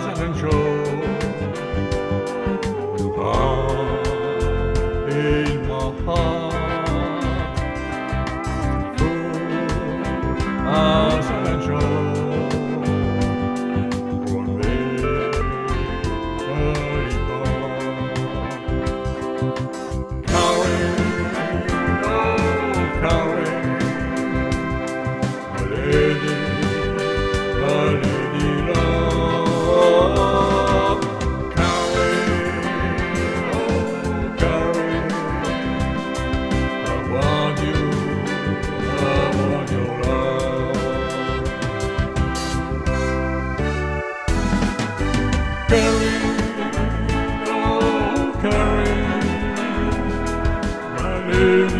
as an lady.